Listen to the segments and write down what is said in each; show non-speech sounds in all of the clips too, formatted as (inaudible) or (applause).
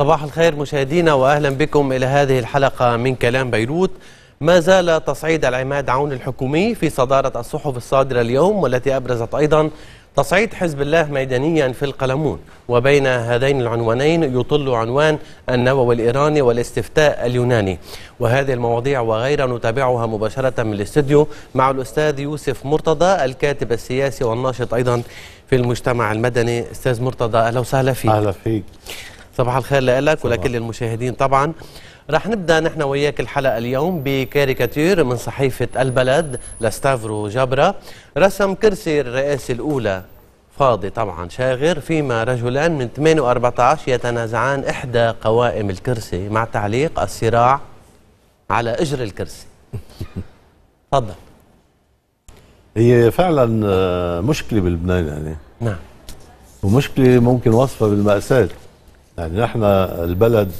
صباح الخير مشاهدينا وأهلا بكم إلى هذه الحلقة من كلام بيروت. ما زال تصعيد العماد عون الحكومي في صدارة الصحف الصادرة اليوم والتي أبرزت أيضا تصعيد حزب الله ميدانيا في القلمون. وبين هذين العنوانين يطل عنوان النووي الإيراني والاستفتاء اليوناني. وهذه المواضيع وغيرها نتابعها مباشرة من الاستوديو مع الأستاذ يوسف مرتضى الكاتب السياسي والناشط أيضا في المجتمع المدني. أستاذ مرتضى أهلا وسهلا فيك. أهلا فيك. صباح الخير لك ولكل المشاهدين طبعا. رح نبدأ نحن وياك الحلقة اليوم بكاريكاتير من صحيفة البلد لستافرو جبرا رسم كرسي الرئاسة الأولى فاضي طبعا شاغر. فيما رجلان من 8 و14 يتنازعان إحدى قوائم الكرسي مع تعليق الصراع على إجر الكرسي. (laughs) تفضل. هي فعلا آه، مشكلة بلبنان يعني. نعم. ومشكلة ممكن وصفها بالمأساة. يعني نحن البلد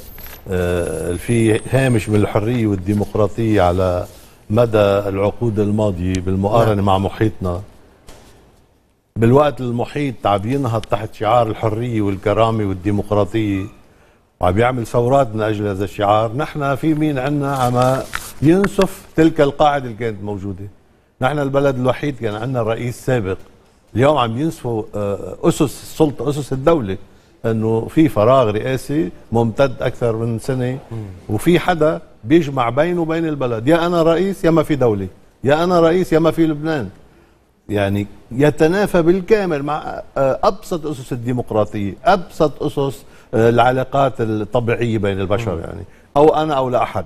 آه، في هامش من الحرية والديمقراطية على مدى العقود الماضية بالمقارنة نعم. مع محيطنا. بالوقت المحيط عم ينهض تحت شعار الحرية والكرامة والديمقراطية وعم يعمل ثورات من أجل هذا الشعار نحن في مين عنا عم ينسف تلك القاعدة اللي كانت موجودة. نحن البلد الوحيد كان عندنا رئيس سابق اليوم عم ينسفوا آه، أسس السلطة أسس الدولة. انه في فراغ رئاسي ممتد أكثر من سنة وفي حدا بيجمع بينه وبين البلد. يا أنا رئيس يا ما في دولة. يا أنا رئيس يا ما في لبنان. يعني يتنافى بالكامل مع آه، أبسط أسس الديمقراطية أبسط أسس آه، العلاقات الطبيعية بين البشر يعني. أو أنا أو لا أحد.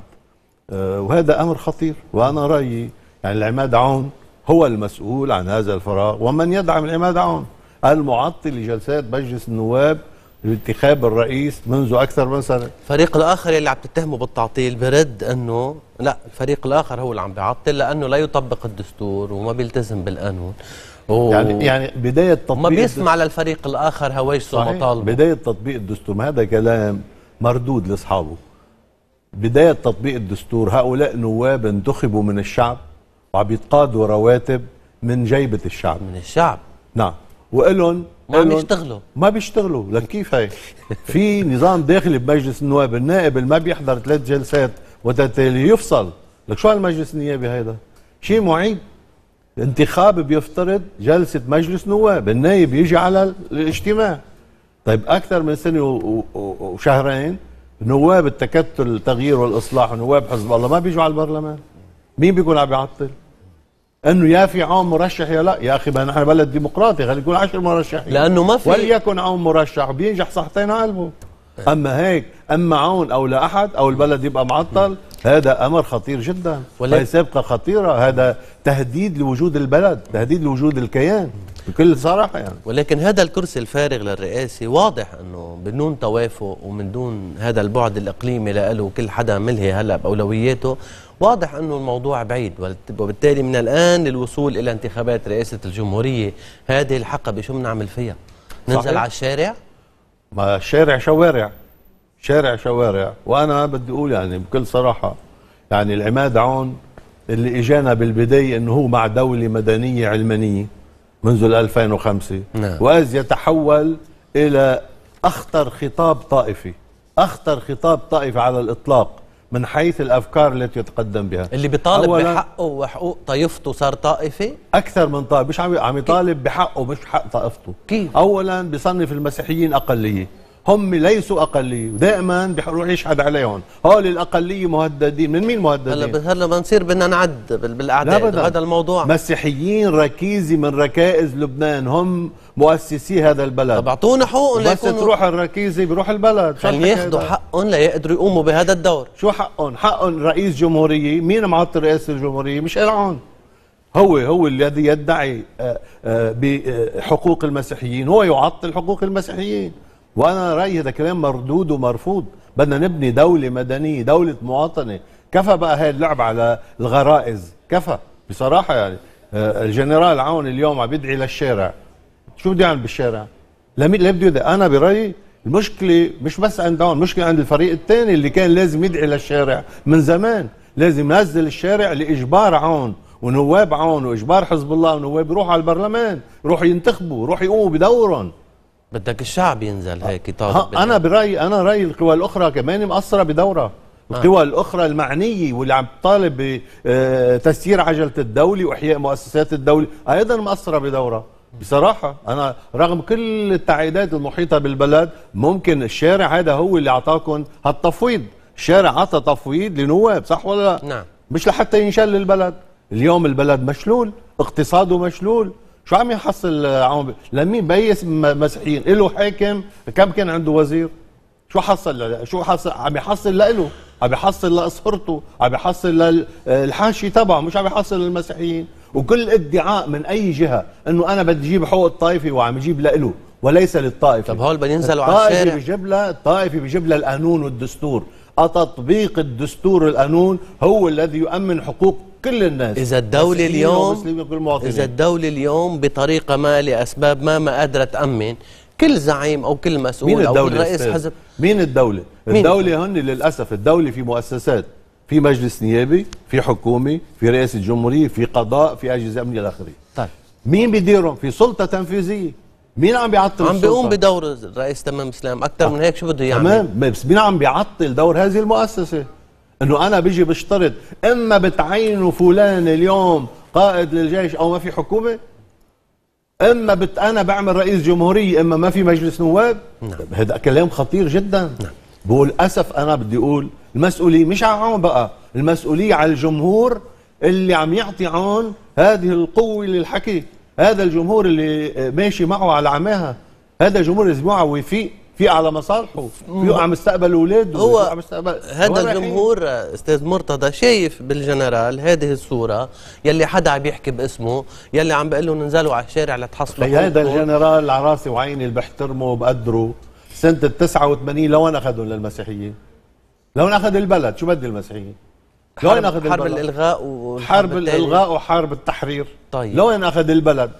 آه، وهذا أمر خطير وأنا رأيي يعني العماد عون هو المسؤول عن هذا الفراغ ومن يدعم العماد عون المعطل لجلسات مجلس النواب لانتخاب الرئيس منذ أكثر من سنة. الفريق الآخر اللي عم تتهمه بالتعطيل برد إنه لا الفريق الآخر هو اللي عم بيعطل لأنه لا يطبق الدستور وما بيلتزم بالقانون. و... يعني يعني بداية تطبيق ما بيسمع الدستور. للفريق الآخر هواجسه ومطالبه. بداية تطبيق الدستور ما هذا كلام مردود لأصحابه. بداية تطبيق الدستور هؤلاء نواب انتخبوا من الشعب وعم يتقاضوا رواتب من جيبة الشعب. من الشعب. نعم. وإلهم ما بيشتغلوا. ما بيشتغلوا. لك كيف هيك في نظام داخلي بمجلس النواب. النائب اللي ما بيحضر ثلاث جلسات وتتالي يفصل. لك شو هالمجلس النيابي هيدا؟ شيء معيب. انتخاب بيفترض جلسة مجلس نواب. النائب يجي على الاجتماع. طيب أكثر من سنة وشهرين نواب التكتل التغيير والإصلاح ونواب حزب الله ما بيجوا على البرلمان. مين بيكون عم يعطل؟ أنه يا في عون مرشح يا لا. يا أخي ما نحن بلد ديمقراطي خلي يكون 10 مرشحين. لأنه ما في وليكن عون مرشح بينجح صحتين قلبه. أما هيك أما عون أو لا أحد أو البلد يبقى معطل هذا أمر خطير جدا. هي سابقه خطيرة. هذا تهديد لوجود البلد تهديد لوجود الكيان بكل صراحة يعني. ولكن هذا الكرسي الفارغ للرئاسه واضح أنه بدون توافق ومن دون هذا البعد الإقليمي له كل حدا ملهي هلأ بأولوياته. واضح أنه الموضوع بعيد وبالتالي من الآن للوصول إلى انتخابات رئاسة الجمهورية هذه الحقبه شو بنعمل فيها؟ ننزل صحيح. على الشارع؟ ما الشارع شوارع شارع شوارع وأنا بدي أقول يعني بكل صراحة يعني العماد عون اللي إجانا بالبداية إنه هو مع دولة مدنية علمانية منذ 2005 نعم. واذ يتحول إلى أخطر خطاب طائفي أخطر خطاب طائفي على الإطلاق من حيث الأفكار التي يتقدم بها. اللي بيطالب بحقه وحقوق طائفته صار طائفي؟ أكثر من طائف مش عم عم يطالب بحقه مش حق طائفته. كيف؟ اولا بيصنف المسيحيين أقلية. هم ليسوا أقلية. ودائما بيروح يشهد عليهم. هول الأقلية مهددين. من مين مهددين؟ هلا هلا بنصير بدنا نعد بالاعداد هذا الموضوع. مسيحيين ركيزه من ركائز لبنان. هم مؤسسي هذا البلد. طب أعطونا حقوقهم بس تروح الركيزه بيروح البلد. خلي ياخذوا حقهم ليقدروا يقوموا بهذا الدور. شو حقهم؟ حقهم رئيس جمهورية. مين معطل رئاسه الجمهورية؟ مش إلعون هو هو الذي يدعي آه، آه، بحقوق المسيحيين. هو يعطل حقوق المسيحيين. وأنا رايي هذا كلام مردود ومرفوض. بدنا نبني دولة مدنية دولة مواطنة. كفى بقى هاي اللعب على الغرائز. كفى بصراحة يعني. آه، الجنرال عون اليوم عم يدعي للشارع. شو بده يعمل بالشارع؟ لمين اللي بده يدعي أنا برأيي المشكلة مش بس عند عون المشكلة عند الفريق الثاني اللي كان لازم يدعي للشارع من زمان. لازم ينزل الشارع لإجبار عون ونواب عون وإجبار حزب الله ونواب يروحوا على البرلمان يروحوا ينتخبوا يروحوا يقوموا بدورهم. بدك الشعب ينزل هيك ها يطالب أنا برأيي أنا رأيي القوى الأخرى كمان مقصرة بدورها. القوى الأخرى المعنية واللي عم تطالب بتسيير عجلة الدولة وإحياء مؤسسات الدولة أيضا مقصرة بدورها. بصراحة أنا رغم كل التعقيدات المحيطة بالبلد ممكن الشارع هذا هو اللي أعطاكم هالتفويض. الشارع عطى تفويض لنواب صح ولا لا؟ نعم. مش لحتى ينشل البلد. اليوم البلد مشلول اقتصاده مشلول شو عم يحصل عم لمين بيس مسيحيين؟ له حاكم؟ كم كان عنده وزير؟ شو حصل شو حصل؟ عم يحصل لإله عم يحصل لأسرته عم يحصل للحاشيه تبعه مش عم يحصل للمسيحيين. وكل ادعاء من أي جهة إنه أنا بدي أجيب حقوق الطائفة وعم يجيب لإله وليس للطائفة. طب هول بدهم ينزلوا على الشارع. بيجيب لها الطائفة بيجيب لها القانون والدستور. تطبيق الدستور والقانون هو الذي يؤمن حقوق كل الناس. الدولة مسيحيين اليوم إذا الدولة اليوم بطريقة ما لأسباب ما ما قادرة تأمن كل زعيم أو كل مسؤول مين أو كل رئيس؟ حزب مين الدولة؟ مين؟ الدولة هن للأسف الدولة في مؤسسات في مجلس نيابي في حكومة في رئاسة جمهورية في قضاء في أجهزة أمنية إلى آخره. طيب. مين بيديرهم؟ في سلطة تنفيذية. مين عم بيعطل عم؟ بيقوم بدور الرئيس تمام اسلام أكثر من هيك شو بده يعمل؟ تمام. بس مين عم بيعطل دور هذه المؤسسة؟ إنه أنا بيجي بشترط إما بتعينوا فلان اليوم قائد للجيش أو ما في حكومة إما بت أنا بعمل رئيس جمهورية إما ما في مجلس نواب نعم. هذا كلام خطير جدا نعم. بقول اسف أنا بدي أقول المسؤولية مش على عون بقى المسؤولية على الجمهور اللي عم يعطي عون هذه القوة للحكي هذا الجمهور اللي ماشي معه على عماها هذا الجمهور لازم يوعى ويفيق فيق على مصالحه يوقع مستقبل أولاده هو مستقبل هذا؟ الجمهور أستاذ مرتضى شايف بالجنرال هذه الصورة يلي حدا عم يحكي باسمه يلي عم بيقول له ننزلوا على الشارع لتحصلوا هذا. الجنرال على راسي وعيني اللي بحترمه وبقدره سنة ال 89 لوين اخذهم للمسيحيين؟ لوين أخذ البلد؟ شو بدي المسيحيين؟ لوين أخذ حرب, حرب البلد؟ الإلغاء والحرب حرب التالية. الإلغاء وحرب التحرير طيب. لوين أخذ البلد؟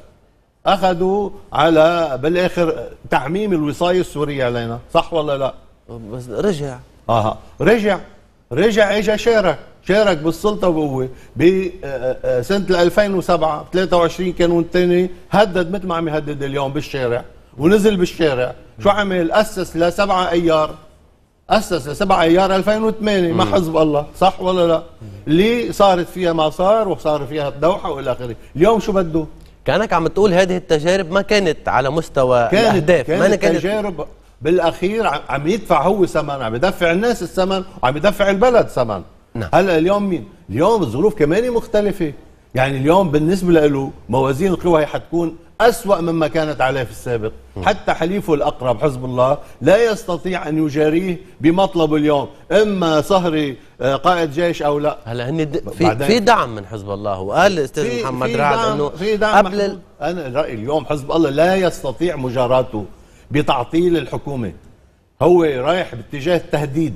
أخذوا على بالآخر تعميم الوصاية السورية علينا، صح ولا لا؟ بس رجع. آها رجع رجع اجى شارك شارك بالسلطة وبقوه بسنه 2007 23 كانون الثاني هدد مثل ما عم يهدد اليوم بالشارع ونزل بالشارع. شو عمل؟ أسس لسبعة أيار أسس لسبعة أيار 2008 مع حزب الله صح ولا لا؟ اللي صارت فيها ما صار وصار فيها الدوحه وإلى آخره؟ اليوم شو بده؟ كانك عم تقول هذه التجارب ما كانت على مستوى كانت الأهداف ما كانت كانت تجارب بالأخير عم يدفع هو ثمن عم يدفع الناس الثمن وعم يدفع البلد ثمن. نعم. هلأ اليوم مين؟ اليوم الظروف كمان مختلفة. يعني اليوم بالنسبة له موازين القوى هي حتكون أسوأ مما كانت عليه في السابق. حتى حليفه الأقرب حزب الله لا يستطيع أن يجاريه بمطلبه اليوم. إما صهري آه، قائد جيش أو لا. هلا هن في في دعم من حزب الله. وقال الاستاذ في- محمد رعد إنه في دعم قبل ال- أنا رأيي اليوم حزب الله لا يستطيع مجاراته بتعطيل الحكومة. هو رايح باتجاه التهديد.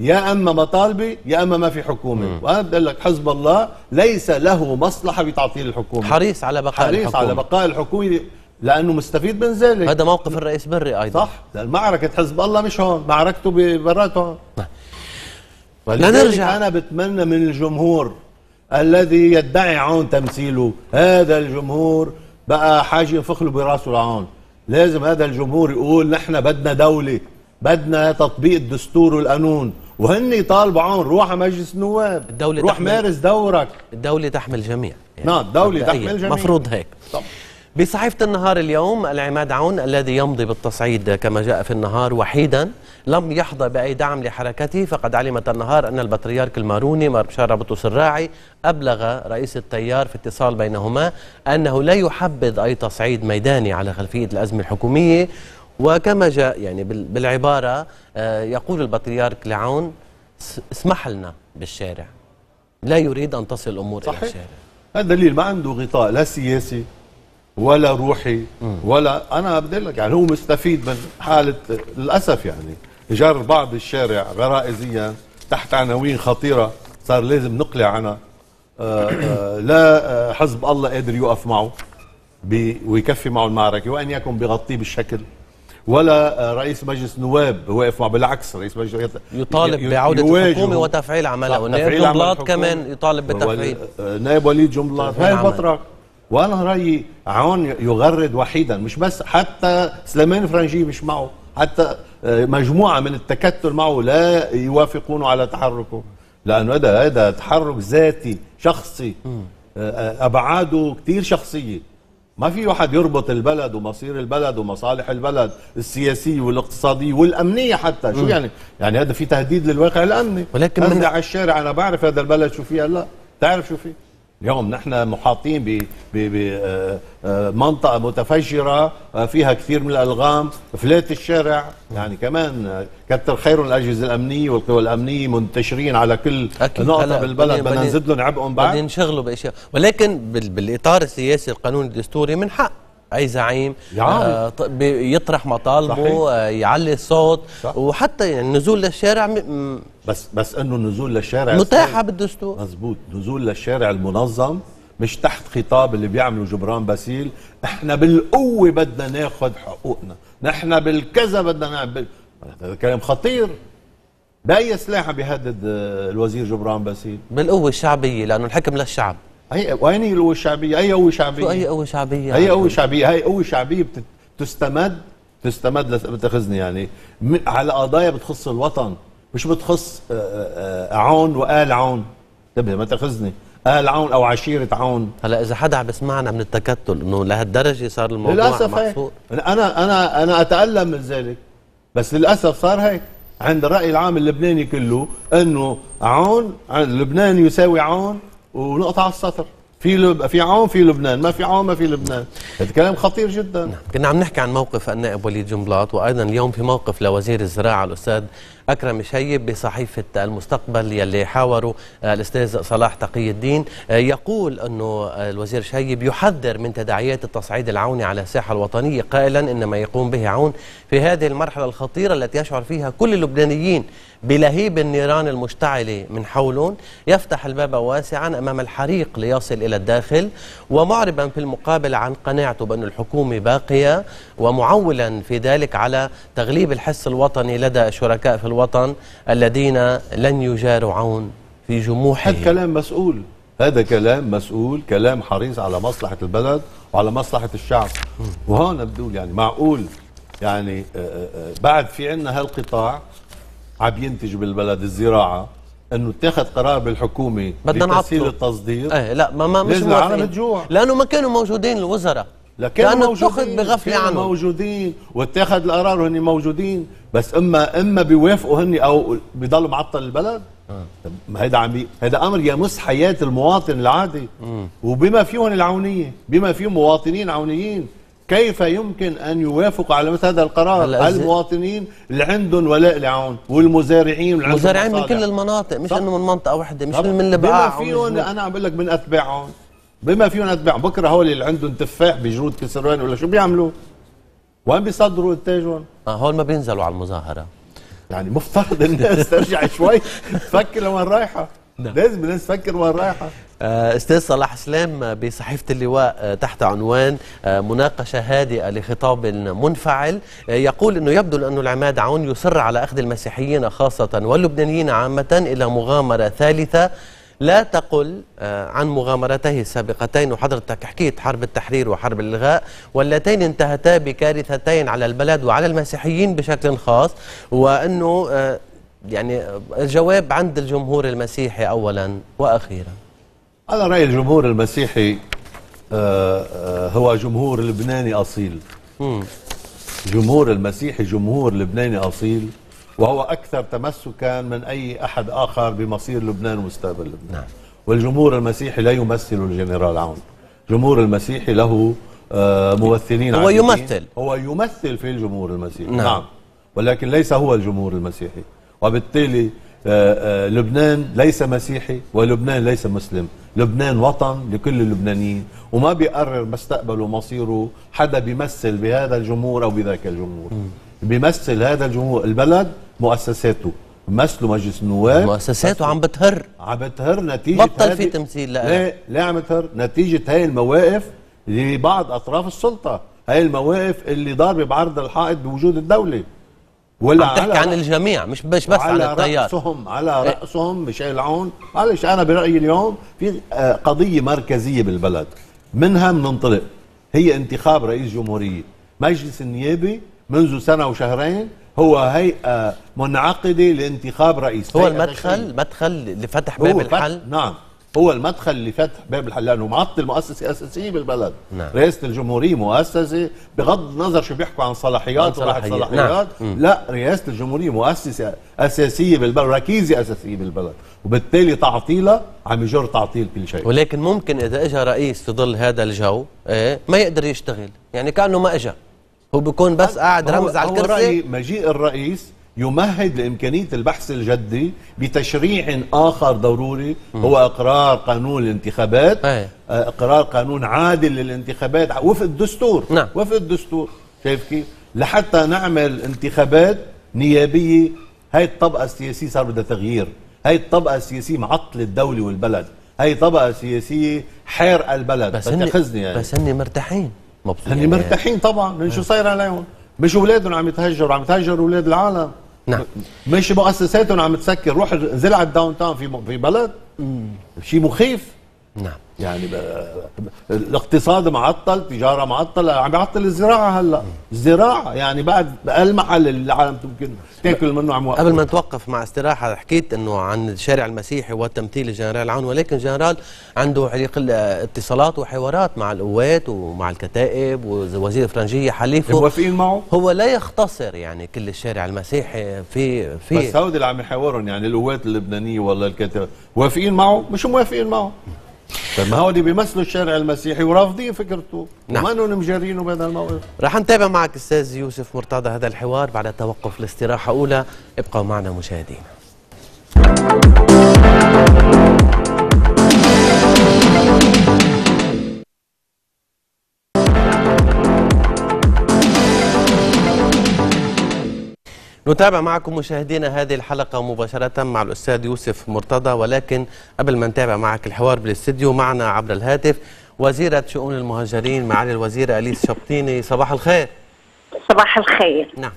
يا أما مطالبه يا أما ما في حكومة. وأنا بدي لك حزب الله ليس له مصلحة بتعطيل الحكومة. حريص على بقاء حريص الحكومة. على بقاء الحكومة لأنه مستفيد من ذلك. هذا موقف الرئيس بري أيضا. صح. لأن معركة حزب الله مش هون معركته برات هون نعم. لنرجع. أنا بتمنى من الجمهور الذي يدعي عون تمثيله هذا الجمهور بقى حاجة ينفخ له براسه العون لازم هذا الجمهور يقول نحن بدنا دولة بدنا تطبيق الدستور والقانون. وهن يطالبوا عون روح مجلس النواب الدولة روح تحمل- مارس دورك الدولة تحمل جميع نعم، الدولة. تحمل جميع. مفروض هيك طب. بصحيفة النهار اليوم العماد عون الذي يمضي بالتصعيد كما جاء في النهار وحيدا لم يحظى بأي دعم لحركته فقد علمت النهار أن البطريرك الماروني مار بشار بطرس الراعي أبلغ رئيس التيار في اتصال بينهما أنه لا يحبذ أي تصعيد ميداني على خلفية الأزمة الحكومية وكما جاء يعني بال- بالعبارة آه، يقول البطريرك لعون "س- اسمح لنا بالشارع. لا يريد أن تصل الأمور إلى صحيح. الشارع. هذا دليل ما عنده غطاء لا سياسي ولا روحي ولا أنا بدي لك يعني هو مستفيد من حالة للأسف يعني جر بعض الشارع غرائزيا تحت عناوين خطيرة صار لازم نقلع عنها. آه، آه، لا حزب الله قادر يوقف معه ويكفي معه المعركة وأن يكن بغطيه بالشكل. ولا رئيس مجلس نواب واقف معه بالعكس رئيس مجلس يطالب يواجهه. الحكومة وتفعيل عملها جنبلاط الحكومة. كمان يطالب بالتفعيل آه، نائب وليد جملات هاي. البطرك وأنا رأيي عون يغرد وحيدا مش بس حتى سليمان فرنجي مش معه حتى آه، مجموعة من التكتل معه لا يوافقونه على تحركه. لأنه هذا هذا تحرك ذاتي شخصي. آه، أبعاده كثير شخصية. ما في واحد يربط البلد ومصير البلد ومصالح البلد السياسيه والاقتصاديه والأمنية حتى. شو يعني؟ يعني هذا في تهديد للواقع الأمني. ولكن من على الشارع أنا بعرف هذا البلد شو فيها لا. تعرف شو فيه؟ اليوم نحن محاطين بمنطقة متفجرة آه، فيها كثير من الألغام فلات الشارع. يعني كمان آه، كتر خير الأجهزة الأمنية والقوى الأمنية منتشرين على كل أكيد. نقطة بالبلد. بدنا نزيد لهم عبئهم بعد. بدي نشغله بأشياء. ولكن بال- بالإطار السياسي القانوني الدستوري من حق. أي زعيم. آه يطرح مطالبه صحيح. آه يعلي الصوت صح. وحتى يعني النزول للشارع م- بس بس إنه النزول للشارع متاحه بالدستور. مزبوط نزول للشارع المنظم مش تحت خطاب اللي بيعمله جبران باسيل. إحنا بالقوة بدنا ناخذ حقوقنا. نحن بالكذا بدنا نعمل هذا كلام خطير. بأي سلاح بيهدد آه، الوزير جبران باسيل؟ بالقوة الشعبية لأنه الحكم للشعب. هي وين الشعبية أي قوة شعبية شو اي قوه شعبية؟ هي قوة شعبية. هي قوة شعبية بتت- تستمد بتاخذني يعني. على قضايا بتخص الوطن مش بتخص آه، آه، آه، عون وآل عون. انتبه ما تاخذني. آل عون أو عشيرة عون. هلا إذا حدا عم بسمعنا من التكتل إنه لهالدرجة صار الموضوع للأسف محصور أنا أنا أنا أتألم من ذلك. بس للأسف صار هيك. عند الرأي العام اللبناني كله إنه عون لبنان يساوي عون ونقطة على السطر. في لب... في عون في لبنان. ما في عون ما في لبنان. هذا كلام خطير جدا. كنا عم نحكي عن موقف النائب وليد جنبلاط وأيضا اليوم في موقف لوزير الزراعة الأستاذ أكرم شيب بصحيفة المستقبل يلي حاوروا آه، الأستاذ صلاح تقي الدين آه، يقول أنه الوزير شيب يحذر من تداعيات التصعيد العوني على الساحة الوطنية قائلا ان ما يقوم به عون في هذه المرحلة الخطيرة التي يشعر فيها كل اللبنانيين بلهيب النيران المشتعله من حولهم. يفتح الباب واسعا أمام الحريق ليصل إلى الداخل ومعربا في المقابل عن قناعته بأن الحكومة باقية ومعولا في ذلك على تغليب الحس الوطني لدى الشركاء في الوطن. الذين لن يجاروا عون في جموحه هذا كلام مسؤول هذا كلام مسؤول كلام حريص على مصلحة البلد وعلى مصلحة الشعب وهون بدول يعني معقول يعني آه، آه، آه، بعد في عنا هالقطاع عم ينتج بالبلد الزراعة إنه اتخذ قرار بالحكومة بدنا نعطله. التصدير إيه لا ما ما مش. متجوع. لأنه ما كانوا موجودين الوزراء لكن لأنه اتخذ بغفلة كانوا عنهم موجودين واتخذ القرار وهن موجودين بس أما أما بيوافقوا هن أو بيضلوا معطل البلد طب ما هيدا عم بي... هيدا أمر يمس حياة المواطن العادي وبما فيهم العونية بما فيهم مواطنين عونيين كيف يمكن أن يوافقوا على مثل هذا القرار المواطنين اللي عندهم ولاء لعون والمزارعين اللي عندهم مزارعين من. كل المناطق مش. إنه من منطقة واحدة مش. من بما البقاع فيهم أنا عم بقول لك من أتباعهم بما فيهم اتباعهم بكرة هول اللي عندهم تفاح بجرود كسروان ولا شو بيعملوا؟ وين بيصدروا انتاجهم؟ آه هول ما بينزلوا على المظاهرة. يعني مفترض الناس ترجع شوي. تفكر لوين رايحة. نعم. لازم الناس تفكر وين رايحة. آه، أستاذ صلاح سلام آه، بصحيفة اللواء آه، تحت عنوان مناقشة هادئة لخطاب منفعل. يقول إنه يبدو انه العماد عون يصر على أخذ المسيحيين خاصة واللبنانيين عامة إلى مغامرة ثالثة. لا تقل آه، عن مغامرتيه السابقتين وحضرتك حكيت حرب التحرير وحرب الإلغاء واللتين انتهتا بكارثتين على البلد وعلى المسيحيين بشكل خاص وأنه آه، يعني الجواب عند الجمهور المسيحي أولا وأخيرا. أنا رايي الجمهور المسيحي آه، آه، هو جمهور لبناني أصيل. مم. جمهور المسيحي جمهور لبناني أصيل. وهو أكثر تمسكا من أي أحد آخر بمصير لبنان ومستقبل لبنان. نعم. والجمهور المسيحي لا يمثل الجنرال عون. الجمهور المسيحي له آه، ممثلين هو. يمثل. هو يمثل في الجمهور المسيحي. نعم. نعم. ولكن ليس هو الجمهور المسيحي. وبالتالي آه، آه، لبنان ليس مسيحي ولبنان ليس مسلم. لبنان وطن لكل اللبنانيين. وما بيقرر مستقبله ومصيره حدا بيمثل بهذا الجمهور أو بذاك الجمهور. بيمثل هذا الجمهور. البلد مؤسساته. بيمثلوا مجلس النواب. مؤسساته عم بتهر. عم بتهر نتيجة بطل في تمثيل لها. ليه ليه عم بتهر. نتيجة هاي المواقف لبعض أطراف السلطة. هاي المواقف اللي ضاربة بعرض الحائط بوجود الدولة. ولا عم تحكي عن الجميع مش بس على على التيار. رأسهم على رأسهم ميشيل عون. معلش أنا برأيي اليوم في آه، قضية مركزية بالبلد. منها بننطلق هي انتخاب رئيس جمهورية. مجلس النيابي منذ سنة وشهرين هو هيئة منعقدة لانتخاب رئيس. هو المدخل. مدخل لفتح باب الحل؟ نعم. هو المدخل لفتح باب الحل لأنه معطل مؤسسه اساسيه بالبلد. نعم. رئاسه الجمهورية مؤسسة بغض النظر شو بيحكوا عن صلاحيات ولا صلاحيات. صلاحيات. نعم. لا رئاسه الجمهورية مؤسسة أساسية بالبلد ركيزة أساسية بالبلد. وبالتالي تعطيلها عم يجر تعطيل كل شيء. ولكن ممكن إذا اجى رئيس في ظل هذا الجو إيه ما يقدر يشتغل. يعني كأنه ما اجى هو بيكون بس قاعد رمز على الكرسي؟ رأيي مجيء الرئيس يمهد لإمكانية البحث الجدي بتشريع آخر ضروري هو إقرار قانون الانتخابات. أي. آه، إقرار قانون عادل للانتخابات. وفق الدستور. نعم. وفق الدستور. شايف كيف؟ لحتى نعمل انتخابات نيابية. هاي الطبقة السياسية صار بدها تغيير. هاي الطبقة السياسية معطلة الدولة والبلد. هاي طبقة سياسية حارقة البلد. بس هن بتاخذني يعني. بس هن مرتاحين. مبسوطين هن مرتاحين طبعا من شو صاير عليهم مش أولادهم عم يتهجروا عم يتهجروا أولاد العالم. نعم. مش مؤسساتهم عم تسكر روح انزل على ال downtown في في بلد شيء مخيف؟ نعم. يعني الاقتصاد معطل التجارة معطله عم يعطل الزراعة هلا. الزراعة يعني بعد المحل اللي العالم تمكن تاكل منه عم قبل ما نتوقف مع استراحة حكيت إنه عن الشارع المسيحي وتمثيل الجنرال عون ولكن الجنرال عنده عليق اتصالات وحوارات مع القوات ومع الكتائب ووزير الفرنجية حليفه. موافقين معه؟ هو لا يختصر يعني كل الشارع المسيحي في بس في هودي اللي عم يحاورهم يعني القوات اللبنانية ولا الكتاب موافقين معه؟ مش موافقين معه. طيب ما هودي بيمثلوا الشارع المسيحي ورافضين فكرته. نعم. وما انهم مجارينه بهذا الموقف. رح نتابع معك أستاذ يوسف مرتضى هذا الحوار بعد توقف الاستراحة أولى ابقوا معنا مشاهدينا. نتابع معكم مشاهدينا هذه الحلقة مباشرة مع الأستاذ يوسف مرتضى ولكن قبل ما نتابع معك الحوار بالاستديو معنا عبر الهاتف وزيرة شؤون المهاجرين معالي الوزيرة أليس شبطيني. صباح الخير. صباح الخير. نعم.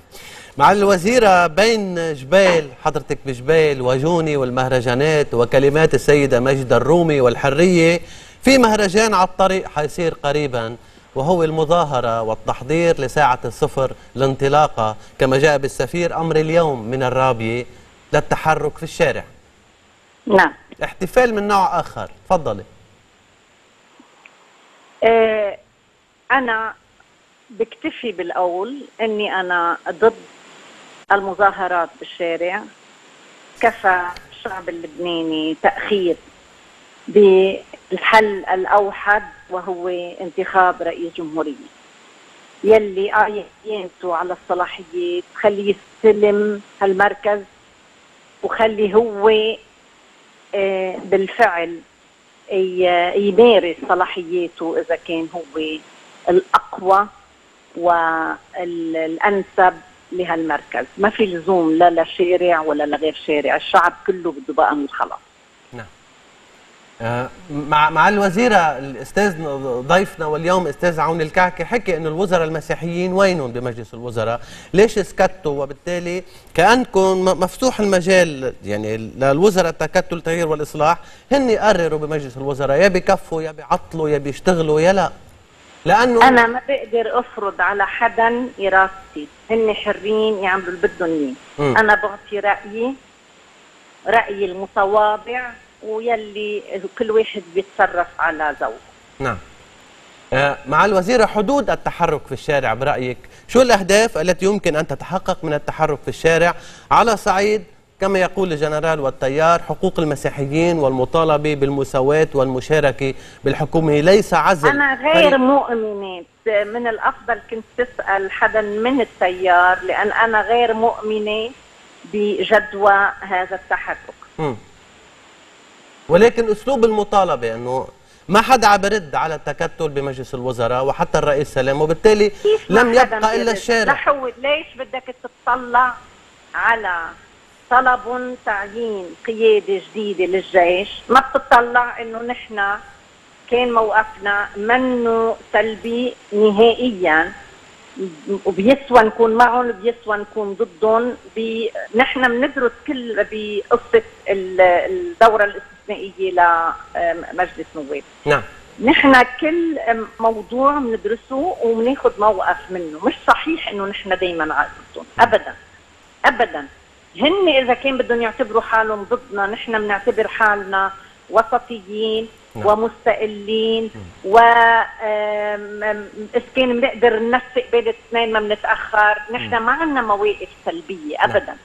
مع الوزيرة بين جبال حضرتك بجبال وجوني والمهرجانات وكلمات السيدة مجد الرومي والحرية في مهرجان على الطريق حيصير قريبا. وهو المظاهرة والتحضير لساعة الصفر الانطلاقة كما جاء بالسفير أمر اليوم من الرابية للتحرك في الشارع. نعم. احتفال من نوع آخر تفضلي. آه أنا بكتفي بالقول أني أنا ضد المظاهرات بالشارع كفى الشعب اللبناني تأخير بالحل الأوحد وهو انتخاب رئيس جمهورية. يلي قايمته على الصلاحيات خليه يستلم هالمركز وخلي هو آه، بالفعل يمارس صلاحياته إذا كان هو الأقوى والأنسب لهالمركز. ما في لزوم لا لشارع ولا لغير شارع الشعب كله بده بقى من خلاص مع مع الوزيرة الأستاذ ضيفنا واليوم أستاذ عون الكعكي حكي أنه الوزراء المسيحيين وينهم بمجلس الوزراء؟ ليش سكتوا؟ وبالتالي كأنكم م- مفتوح المجال يعني للوزراء التكتل التغيير والإصلاح هن يقرروا بمجلس الوزراء يا بكفوا يا بيعطلوا يا بيشتغلوا يا لا. لأنه أنا ما بقدر أفرض على حدا إرادتي هن حرين يعملوا اللي بدهم إياه. أنا بعطي رأيي رأيي المتواضع ويلي كل واحد بيتصرف على ذوقه. نعم. آه، مع الوزيرة حدود التحرك في الشارع برأيك شو الأهداف التي يمكن أن تتحقق من التحرك في الشارع على صعيد كما يقول الجنرال والتيار حقوق المسيحيين والمطالبة بالمساواة والمشاركة بالحكومة؟ ليس عزل أنا غير مؤمنة. من الأفضل كنت تسأل حدا من التيار لأن أنا غير مؤمنة بجدوى هذا التحرك. مم. ولكن أسلوب المطالبة أنه ما حدا عم برد على التكتل بمجلس الوزراء وحتى الرئيس سلام وبالتالي لم يبقى بيرد؟ الشارع. لحود ليش بدك تطلع على طلب تعيين قيادة جديدة للجيش؟ ما بتطلع إنه نحن كان موقفنا منه سلبي نهائيا وبيسوى نكون معهم بيسوى نكون ضدهم ب... نحن بندرس كل بقصة ال- الدورة الاستثنائية لمجلس نواب. نعم. نحن كل موضوع بندرسه وبناخذ موقف منه. مش صحيح إنه نحن دائما عقدتهم ابدا. ابدا. هن إذا كان بدهم يعتبروا حالهم ضدنا نحن بنعتبر حالنا وسطيين نعم. ومستقلين و إذا كان بنقدر ننفق بين الاثنين ما بنتأخر. نحن ما عندنا مواقف سلبية. نعم. ابدا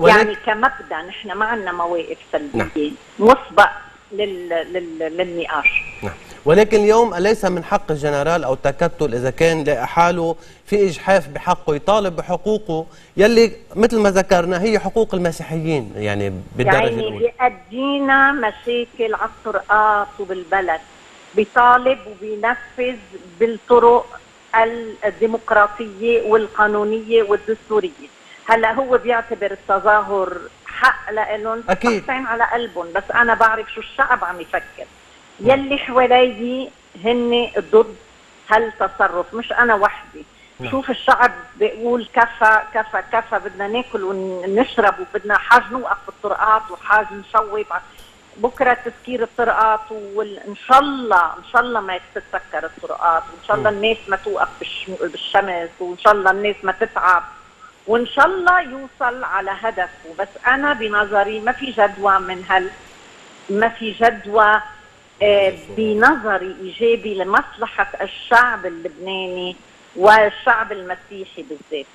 يعني كمبدأ نحن ما عندنا مواقف سلبية. نعم. مسبق لل... لل... للنقاش. نعم. ولكن اليوم أليس من حق الجنرال أو التكتل إذا كان لقى حاله في إجحاف بحقه يطالب بحقوقه يلي مثل ما ذكرنا هي حقوق المسيحيين يعني بالدرجة يعني الأولى. يعني بيأدينا مشاكل على الطرقات وبالبلد. بيطالب وبينفذ بالطرق الديمقراطية والقانونية والدستورية. هلا هو بيعتبر التظاهر حق لهم أكيد. على قلبهم بس أنا بعرف شو الشعب عم يفكر. يلي حوالي هن ضد هالتصرف مش أنا وحدي. نعم. شوف الشعب بيقول كفى كفى كفى بدنا ناكل ونشرب وبدنا حاج نوقف بالطرقات وحاج نشوب بكرة تسكير الطرقات وان شاء الله إن شاء الله ما تتسكر الطرقات. وان شاء الله الناس ما توقف بالشمس وإن شاء الله الناس ما تتعب. وإن شاء الله يوصل على هدفه. بس أنا بنظري ما في جدوى من هال ما في جدوى آه، بنظري إيجابي لمصلحة الشعب اللبناني والشعب المسيحي بالذات.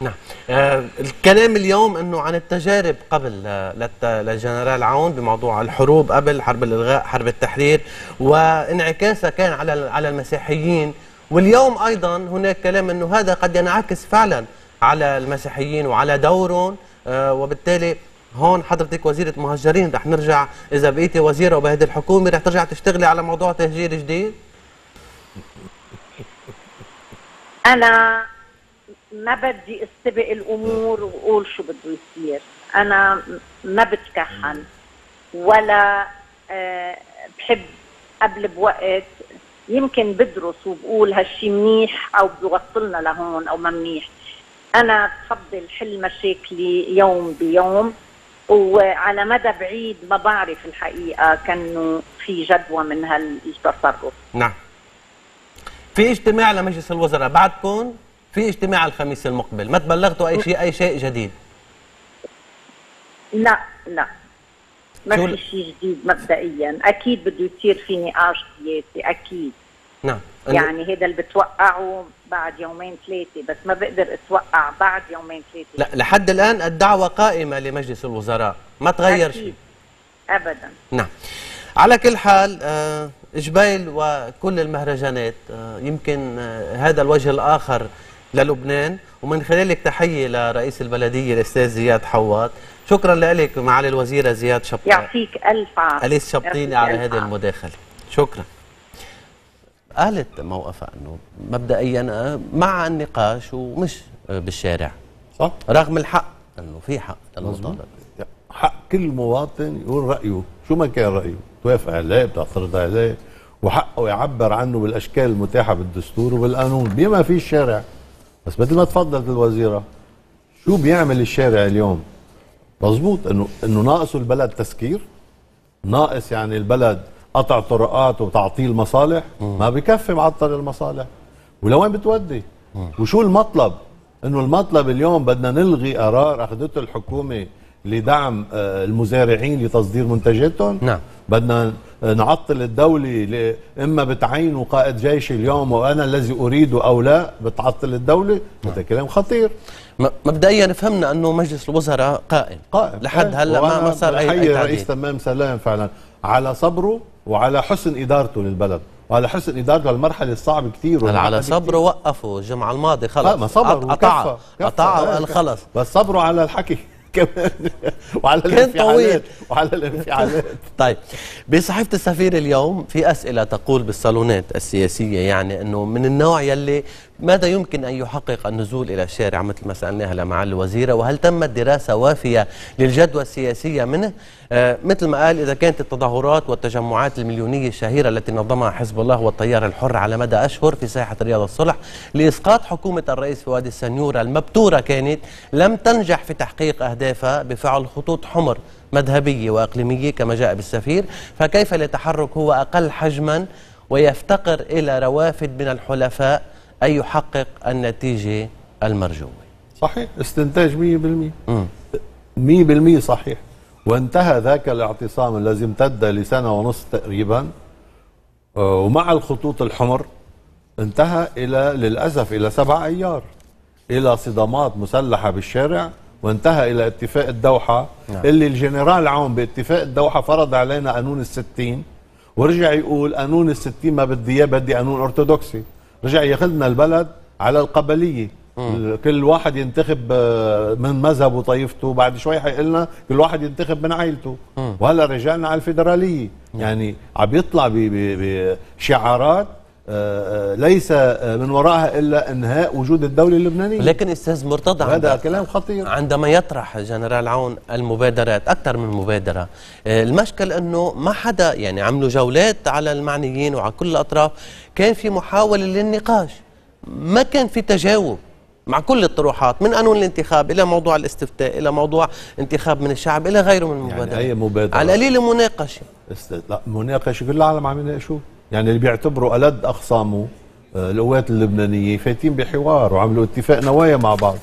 نعم. آه الكلام اليوم إنه عن التجارب قبل آه، للجنرال عون بموضوع الحروب قبل حرب الإلغاء حرب التحرير وانعكاسها كان على على المسيحيين. واليوم أيضا هناك كلام إنه هذا قد ينعكس فعلا على المسيحيين وعلى دورهم آه وبالتالي هون حضرتك وزيرة مهجرين رح نرجع إذا بقيتي وزيرة وبهذه الحكومة رح ترجع تشتغلي على موضوع تهجير جديد؟ أنا ما بدي استبق الأمور وأقول شو بده يصير أنا ما بتكهن ولا أه بحب قبل بوقت يمكن بدرس وبقول هالشي منيح أو بيوصلنا لهون أو ما منيح أنا بفضل حل مشاكلي يوم بيوم وعلى مدى بعيد ما بعرف الحقيقة كأنه في جدوى من هالتصرف. نعم. في اجتماع لمجلس الوزراء بعدكم؟ في اجتماع الخميس المقبل. ما تبلغتوا أي شيء أي شيء جديد؟ لا لا. ما في شيء جديد مبدئيا. أكيد بده يصير في نقاش سياسي أكيد. نعم. يعني هذا اللي بتوقعه بعد يومين ثلاثة بس ما بقدر أتوقع بعد يومين ثلاثة. لا لحد الآن الدعوة قائمة لمجلس الوزراء ما تغير شيء. أبدا. نعم. على كل حال آه جبيل وكل المهرجانات آه يمكن آه هذا الوجه الآخر للبنان. ومن خلالك تحية لرئيس البلدية الأستاذ زياد حوات شكرا لك معالي الوزيرة زياد شبطين يعطيك ألف عافية. أليس شبطيني على هذه المداخلة. شكرا. قالت موقفة أنه مبدئيا آه، مع النقاش ومش بالشارع. صح؟ رغم الحق أنه في حق. للمطالبة حق كل مواطن يقول رأيه. شو ما كان رأيه؟ توافق عليه بتعترض عليه. وحقه يعبر عنه بالأشكال المتاحة بالدستور وبالقانون. بما في الشارع. بس مثل ما تفضلت الوزيره شو بيعمل الشارع اليوم؟ مزبوط إنه إنه ناقصه البلد تسكير؟ ناقص يعني البلد قطع طرقات وتعطيل مصالح ما بكفي معطل المصالح. ولوين بتودي؟ وشو المطلب؟ إنه المطلب اليوم بدنا نلغي قرار أخذته الحكومة لدعم آه، المزارعين لتصدير منتجاتهم. نعم. بدنا نعطل الدولة إما بتعينوا قائد جيش اليوم وأنا الذي أريده أو لا بتعطل الدولة. هذا نعم. كلام خطير. مبدئيا فهمنا إنه مجلس الوزراء قائم. قائم. لحد هلأ ما ما صار اي تعديل. رئيس تمام سلام فعلا. على صبره وعلى حسن إدارته للبلد وعلى حسن إدارته المرحله الصعبة كثير. على صبره وقفوا الجمعة الماضية خلص. ما صبر قطع قطع وقال خلص. بس صبروا على الحكي (laughs) كمان. وعلى كان طويل. وعلى الانفعالات. (laughs) طيب بصحيفة السفير اليوم في أسئلة تقول بالصالونات السياسية يعني إنه من النوع يلي ماذا يمكن أن يحقق النزول إلى الشارع مثل ما سألناها لمعالي الوزيرة وهل تمت دراسة وافية للجدوى السياسية منه؟ آه مثل ما قال إذا كانت التظاهرات والتجمعات المليونية الشهيرة التي نظمها حزب الله والتيار الحر على مدى أشهر في ساحة رياض الصلح لإسقاط حكومة الرئيس في وادي السنيورة المبتورة كانت لم تنجح في تحقيق أهدافها بفعل خطوط حمر مذهبية وإقليمية كما جاء بالسفير. فكيف لتحرك هو أقل حجما ويفتقر إلى روافد من الحلفاء أن يحقق النتيجة المرجوة. صحيح استنتاج 100% مم. 100% صحيح. وانتهى ذاك الاعتصام الذي امتد لسنة ونصف تقريبا آه، ومع الخطوط الحمر انتهى إلى للأسف إلى سبع أيار إلى صدامات مسلحة بالشارع وانتهى إلى اتفاق الدوحة. نعم. اللي الجنرال عون باتفاق الدوحة فرض علينا قانون الستين ورجع يقول قانون الستين ما بدي إياه بدي قانون أرثوذكسي. رجع ياخذنا البلد على القبلية. كل واحد ينتخب آه، من مذهبه وطائفته بعد شوي حيقلنا كل واحد ينتخب من عائلته. وهلا رجعنا على الفيدرالية. يعني عم يطلع بشعارات ليس آه، من وراءها إلا انهاء وجود الدولة اللبنانية. لكن أستاذ مرتضى هذا كلام خطير. عندما يطرح جنرال عون المبادرات أكثر من مبادرة آه، المشكل أنه ما حدا يعني عملوا جولات على المعنيين وعلى كل الأطراف كان في محاولة للنقاش ما كان في تجاوب مع كل الطروحات من قانون الانتخاب إلى موضوع الاستفتاء إلى موضوع انتخاب من الشعب إلى غيره من المبادرات. يعني أي مبادرة؟ على القليل مناقشة. است... لا مناقشة كل العالم عم يناقشوه. يعني اللي بيعتبروا ألد أخصامه آه، القوات اللبنانية فايتين بحوار وعملوا اتفاق نوايا مع بعض.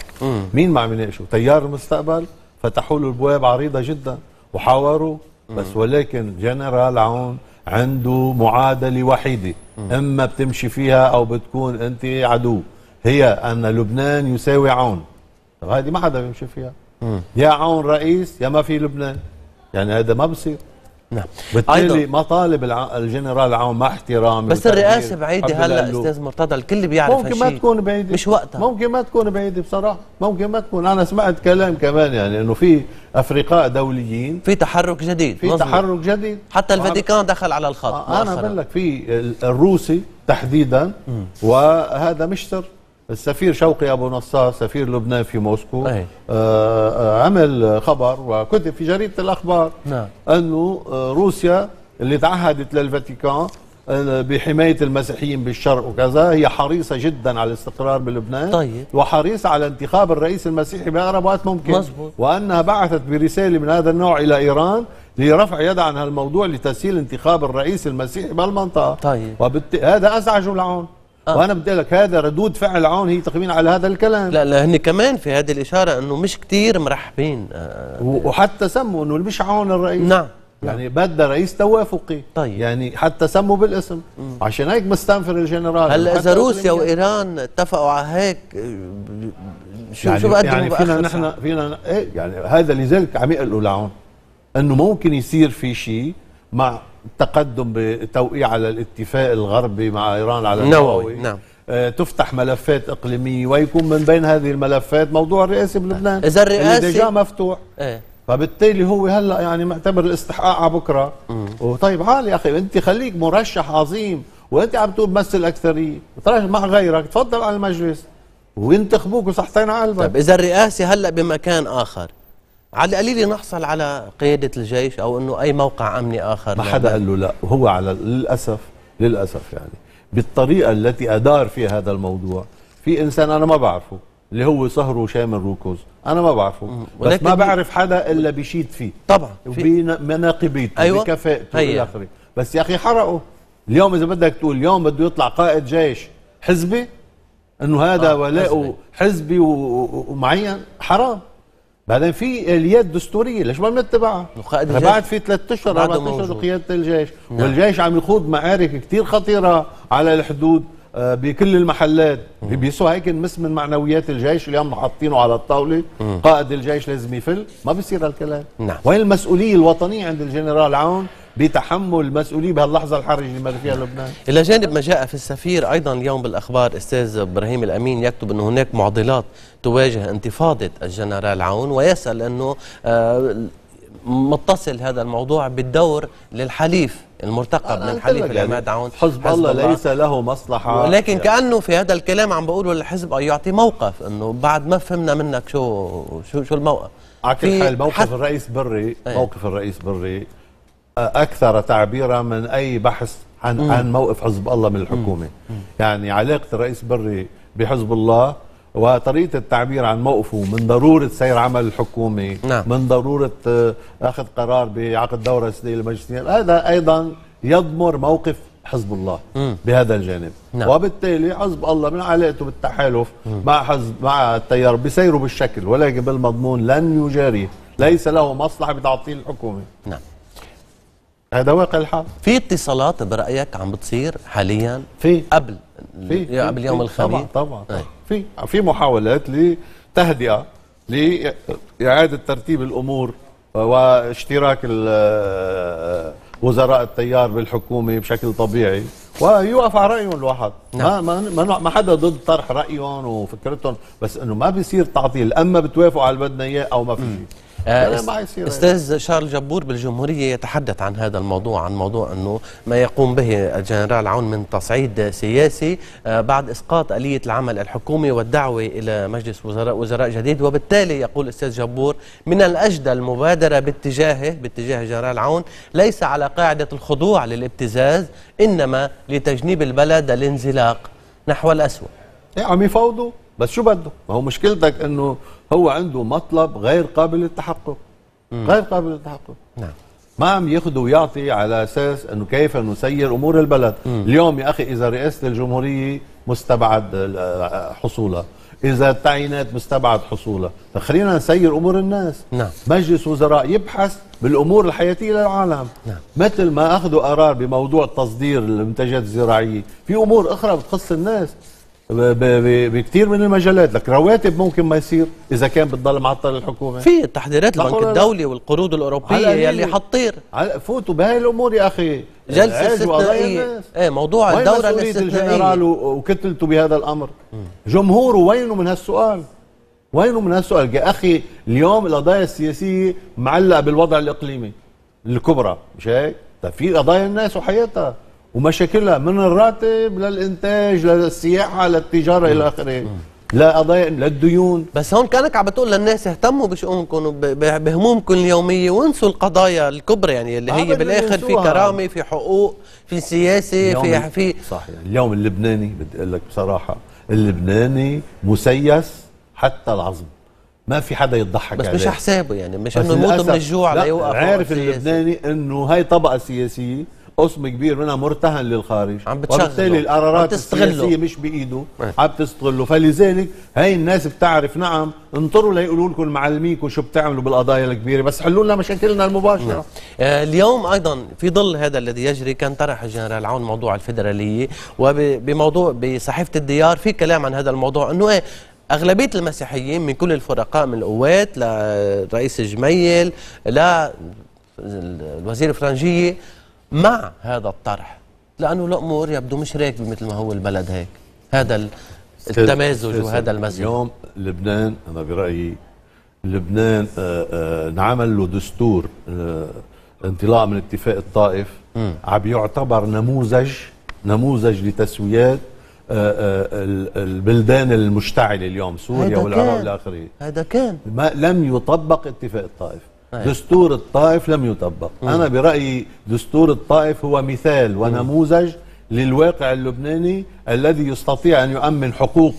مين ما عم يناقشوا تيار المستقبل فتحوا له البواب عريضة جدا وحاوروا. بس ولكن جنرال عون عنده معادلة وحيدة. إما بتمشي فيها أو بتكون أنت عدو. هي أن لبنان يساوي عون. طب هذه ما حدا بيمشي فيها. يا عون رئيس يا ما في لبنان. يعني هذا ما بصير. نعم. بالتالي أيضا. مطالب. الجنرال عون مع احترامي بس بعيدة. حب هلا. أستاذ مرتضى الكل بيعرف ممكن ما هالشي. تكون بعيدة. مش وقتها. ممكن ما تكون بعيدة بصراحة. ممكن ما تكون. أنا سمعت كلام كمان يعني إنه في أفرقاء دوليين في تحرك جديد. في مظبوط. تحرك جديد. حتى الفاتيكان دخل على الخط. آه، أنا. بقول لك في ال- الروسي تحديدا وهذا مش سر السفير شوقي أبو نصار سفير لبنان في موسكو أي. آه آه، عمل خبر وكتب في جريدة الأخبار نعم. أنه آه، روسيا اللي تعهدت للفاتيكان آه، بحماية المسيحيين بالشرق وكذا هي حريصة جدا على الاستقرار بلبنان طيب. وحريصة على انتخاب الرئيس المسيحي باقرب وقت ممكن مزبوط. وأنها بعثت برسالة من هذا النوع إلى إيران لرفع يدها عن هالموضوع لتسهيل انتخاب الرئيس المسيحي بالمنطقة طيب. وبالت... هذا ازعجوا العون آه. وأنا بدي لك هذا ردود فعل عون هي تقريبا على هذا الكلام. لا لا هن كمان في هذه الإشارة أنه مش كتير مرحبين آه. وحتى سموا إنه مش عون الرئيس. نعم. يعني بدها رئيس توافقي. طيب. يعني حتى سموا بالاسم. عشان هيك مستنفر الجنرال. هلأ إذا روسيا وإيران اتفقوا على هيك آه، شو يعني شو بقدموا يعني فينا؟ نحن فينا إيه يعني هذا لذلك عم يقلوا لعون إنه ممكن يصير في شيء مع التقدم بالتوقيع على الاتفاق الغربي مع إيران على النووي، نعم. آه تفتح ملفات إقليمية ويكون من بين هذه الملفات موضوع الرئاسة بلبنان إذا الرئاسة- اللي ديجا مفتوح. إيه. فبالتالي هو هلأ يعني معتبر الاستحقاق على بكرة. وطيب عال يا أخي أنت خليك مرشح عظيم وأنت عم تقول أكثرية. مع غيرك تفضل على المجلس. وينتخبوك وصحتين على قلبك. طيب إذا الرئاسة هلأ بمكان آخر. على القليل نحصل على قيادة الجيش أو أنه أي موقع أمني آخر ما حدا قال له لا وهو على للاسف للأسف يعني بالطريقة التي أدار فيها هذا الموضوع في إنسان أنا ما بعرفه اللي هو صهره شامل روكوز أنا ما بعرفه بس ما بعرف حدا إلا بيشيد فيه طبعا في وبمناقبيته أيوة. بكفاءته هي. إلى آخره بس يا أخي حرقوا اليوم إذا بدك تقول اليوم بده يطلع قائد جيش حزبي إنه هذا آه، ولاؤه حزبي و- ومعين حرام بعدين في اليات دستورية ليش ما بنتبعها؟ وقائد الجيش؟ بعد في ثلاث أشهر أربع أشهر. قياده الجيش. نعم. والجيش عم يخوض معارك كثير خطيرة على الحدود آه، بكل المحلات. بيسوا هيك نمس من معنويات الجيش اليوم حاطينه على الطاولة. قائد الجيش لازم يفل. ما بيصير هالكلام. نعم. وين المسؤولية الوطنية عند الجنرال عون؟ بتحمل المسؤوليه بهاللحظة الحرجة اللي مر فيها لبنان. إلى جانب ما جاء في السفير أيضا اليوم بالأخبار أستاذ إبراهيم الأمين يكتب أنه هناك معضلات تواجه انتفاضة الجنرال عون ويسأل أنه آه، متصل هذا الموضوع بالدور للحليف المرتقب من حليف يعني العماد عون. حزب الله ليس له مصلحة. ولكن يعني كأنه في هذا الكلام عم بقولوا الحزب يعطي موقف إنه بعد ما فهمنا منك شو شو شو الموقف. على كل حال موقف حث- الرئيس بري أيه. موقف الرئيس بري أكثر تعبيرا من أي بحث عن عن موقف حزب الله من الحكومة. يعني علاقة الرئيس بري بحزب الله وطريقة التعبير عن موقفه من ضرورة سير عمل الحكومة نعم. من ضرورة آه، أخذ قرار بعقد دورة سنيه للمجلس هذا أيضا يضمر موقف حزب الله بهذا الجانب. نعم. وبالتالي حزب الله من علاقته بالتحالف مع حزب مع التيار بيسيروا بالشكل ولكن بالمضمون لن يجاريه ليس له مصلحة بتعطيل الحكومة. نعم. هذا واقع الحال. في اتصالات برأيك عم بتصير حاليا في. قبل في. قبل يوم الخميس؟ طبعا طبعا. في. في محاولات لتهدئة لإعادة ترتيب الأمور واشتراك وزراء التيار بالحكومة بشكل طبيعي. ويوقف على رأيهم الواحد. نعم. ما ما ما- ما حدا ضد طرح رأيهم وفكرتهم بس إنه ما بيصير تعطيل. أما بتوافقوا على اللي بدنا إياه أو ما في شيء. آه، هيك. أستاذ شارل جبور بالجمهورية يتحدث عن هذا الموضوع عن موضوع إنه ما يقوم به الجنرال عون من تصعيد سياسي آه، بعد إسقاط ألية العمل الحكومي والدعوة إلى مجلس وزراء وزراء جديد. وبالتالي يقول الاستاذ جبور من الأجدى المبادرة باتجاهه باتجاه الجنرال عون ليس على قاعدة الخضوع للابتزاز إنما لتجنيب البلد الانزلاق نحو الاسوء إيه عم يفاوضوا؟ بس شو بده؟ ما هو مشكلتك إنه هو عنده مطلب غير قابل للتحقق. غير قابل للتحقق. نعم. ما عم ياخذ ويعطي على أساس إنه كيف نسير أمور البلد. اليوم يا أخي إذا رئاسه الجمهوريه مستبعد حصولها إذا التعيينات مستبعد حصولها خلينا نسير أمور الناس. نعم. مجلس وزراء يبحث بالأمور الحياتية للعالم. نعم. مثل ما أخذوا قرار بموضوع تصدير المنتجات الزراعية. في أمور أخرى بتخص الناس. بكثير من المجالات لك رواتب ممكن ما يصير إذا كان بتضل معطل الحكومة. في تحذيرات البنك؟ الدولي والقروض الأوروبية يلي على- فوتوا بهاي الأمور يا أخي. جلسة استثنائيه الناس. إيه موضوع الدورة الاستثنائية؟ الجنرال وكتلته بهذا الأمر؟ جمهوره وينه من هالسؤال؟ وينه من هالسؤال؟ يا أخي اليوم القضايا السياسية معلقة بالوضع الإقليمي الكبرى مش هيك؟ طيب في قضايا الناس وحياتها. ومشاكلها من الراتب للإنتاج للسياحة للتجارة إلى آخره. لا قضايا للديون بس هون كانك عم بتقول للناس اهتموا بشؤونكم وب- ب- بهمومكم اليومية. وانسوا القضايا الكبرى يعني اللي هي بدهم بالآخر في. كرامة في حقوق في سياسة في في صح يعني اليوم اللبناني بدي أقول لك بصراحة اللبناني مسيس حتى العظم. ما في حدا يضحك بس عليه مش على حسابه يعني مش بس إنه يموت من الجوع لا ليوقف عارف. اللبناني إنه هاي طبقة سياسية قسم كبير منها مرتهن للخارج عم بتشغله. وبالتالي القرارات. السياسية مش بإيده. عم تستغله فلذلك هاي الناس بتعرف نعم انطروا ليقولوا لكم معلميكم شو بتعملوا بالقضايا الكبيرة بس حلوا لنا مشاكلنا المباشرة آه، اليوم أيضا في ظل هذا الذي يجري كان طرح الجنرال عون موضوع الفيدرالية وبموضوع بصحيفة الديار في كلام عن هذا الموضوع إنه إيه أغلبية المسيحيين من كل الفرقاء من القوات لرئيس الجميل للوزير الفرنجيه مع هذا الطرح. لأنه الأمور يبدو مش راكبه مثل ما هو البلد هيك. هذا ال- التمازج وهذا المزج اليوم لبنان أنا برأيي لبنان آه، آه، انعمل له دستور آه، انطلاقا من اتفاق الطائف. عم يعتبر نموذج نموذج لتسويات آه، آه، ال- البلدان المشتعلة اليوم سوريا والعراق. والى اخره هذا كان. ما لم يطبق اتفاق الطائف. أي. دستور الطائف لم يطبق. أنا برأيي دستور الطائف هو مثال ونموذج للواقع اللبناني الذي يستطيع أن يؤمن حقوق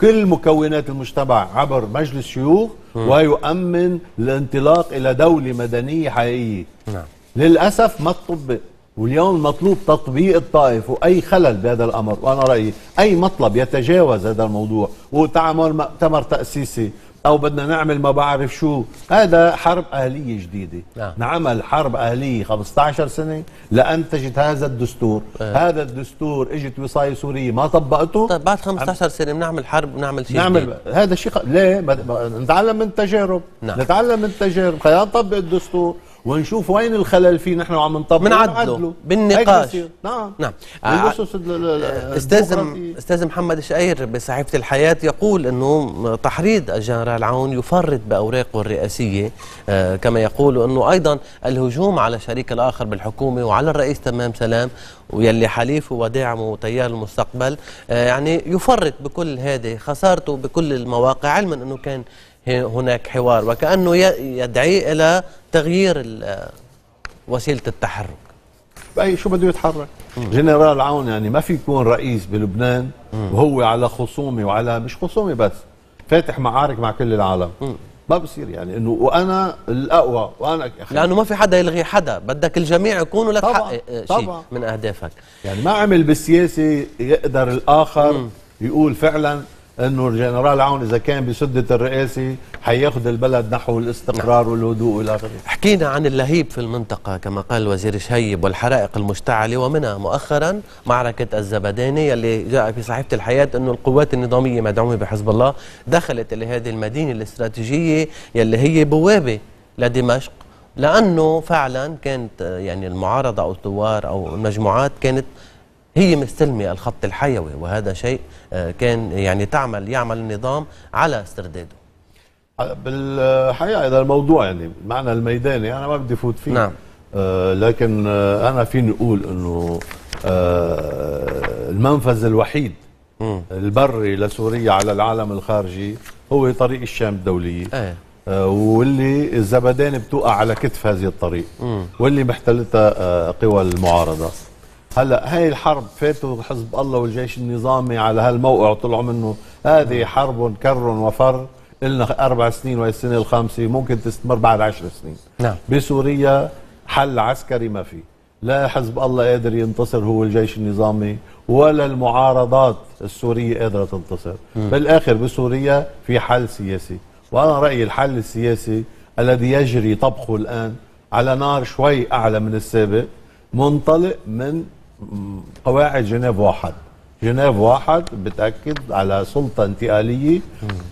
كل مكونات المجتمع عبر مجلس شيوخ ويؤمن الانطلاق إلى دولة مدنية حقيقية. نعم. للأسف ما تطبق واليوم مطلوب تطبيق الطائف وأي خلل بهذا الأمر. وأنا رأيي أي مطلب يتجاوز هذا الموضوع. وتعمل مؤتمر تأسيسي. أو بدنا نعمل ما بعرف شو هذا حرب أهلية جديدة نعم. نعمل حرب أهلية 15 سنة لانتجت هذا الدستور آه. هذا الدستور إجت وصايه سورية ما طبقته طيب بعد 15 سنة بنعمل حرب ونعمل شيء نعمل جديد. هذا شيء. ليه. ما... نتعلم من التجارب نعم. نتعلم من التجارب خلينا نطبق الدستور ونشوف وين الخلل فيه نحن وعم نطبق ونعدله. بالنقاش. نعم نعم. ال- ال- أستاذ. أستاذ محمد الشقير بصحيفة الحياة يقول إنه تحريض الجنرال عون يفرط بأوراقه الرئاسية آه، كما يقول إنه أيضا الهجوم على الشريك الآخر بالحكومة وعلى الرئيس تمام سلام ويلي حليفه وداعمه تيار المستقبل آه، يعني يفرط بكل هذه خسارته بكل المواقع علما إنه كان هناك حوار وكأنه ي- يدعي إلى تغيير وسيلة التحرك. اي شو بده يتحرك؟ جنرال عون يعني ما في يكون رئيس بلبنان وهو على خصومه وعلى مش خصومه بس فاتح معارك مع كل العالم. ما بصير يعني إنه وأنا الأقوى وأنا يا أخي. لأنه ما في حدا يلغي حدا بدك الجميع يكونوا لك طبعاً، حق آه، شيء طبعاً. من أهدافك. يعني ما عمل بالسياسة يقدر الآخر يقول فعلا إنه الجنرال عون إذا كان بسده الرئاسة حياخذ البلد نحو الاستقرار والهدوء والى آخره. حكينا عن اللهيب في المنطقة كما قال الوزير شهيب والحرائق المشتعلة ومنها مؤخرا معركة الزبداني اللي جاء في صحيفة الحياة أنه القوات النظامية مدعومة بحزب الله دخلت إلى هذه المدينة الاستراتيجية يلي هي بوابة لدمشق لأنه فعلا كانت يعني المعارضة أو الثوار أو المجموعات كانت هي مستلمة الخط الحيوي وهذا شيء آه، كان يعني تعمل يعمل النظام على استرداده. بالحقيقة هذا الموضوع يعني المعنى الميداني أنا ما بدي فوت فيه. نعم. آه لكن آه أنا فيني أقول إنه آه المنفذ الوحيد. البري لسوريا على العالم الخارجي هو طريق الشام الدوليه إيه. آه، واللي الزبدان بتوقع على كتف هذه الطريق. واللي محتلتها آه، قوى المعارضة. هلا هاي الحرب فاتوا حزب الله والجيش النظامي على هالموقع وطلعوا منه. هذه حرب كر وفر. إلنا أربع سنين وهي السنة الخامسة ممكن تستمر بعد عشر سنين. نعم. بسوريا حل عسكري ما في. لا حزب الله قادر ينتصر هو الجيش النظامي ولا المعارضات السورية قادرة تنتصر. بالآخر بسوريا في حل سياسي. وأنا رأيي الحل السياسي الذي يجري طبخه الآن على نار شوي أعلى من السابق منطلق من م، قواعد جنيف واحد. جنيف واحد بتأكد على سلطة انتقالية